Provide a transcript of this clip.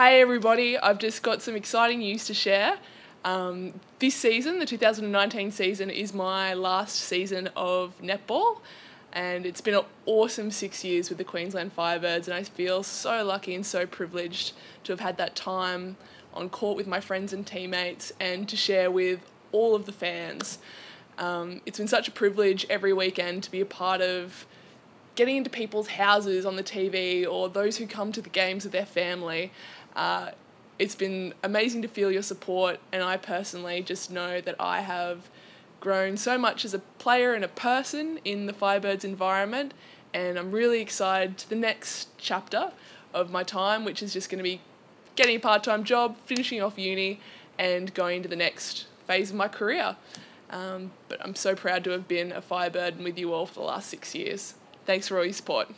Hey everybody, I've just got some exciting news to share. Um, this season, the 2019 season, is my last season of netball, and it's been an awesome six years with the Queensland Firebirds, and I feel so lucky and so privileged to have had that time on court with my friends and teammates and to share with all of the fans. Um, it's been such a privilege every weekend to be a part of getting into people's houses on the TV or those who come to the games with their family. Uh, it's been amazing to feel your support, and I personally just know that I have grown so much as a player and a person in the Firebirds environment, and I'm really excited to the next chapter of my time, which is just going to be getting a part time job, finishing off uni, and going to the next phase of my career. Um, but I'm so proud to have been a Firebird and with you all for the last six years. Thanks for all your support.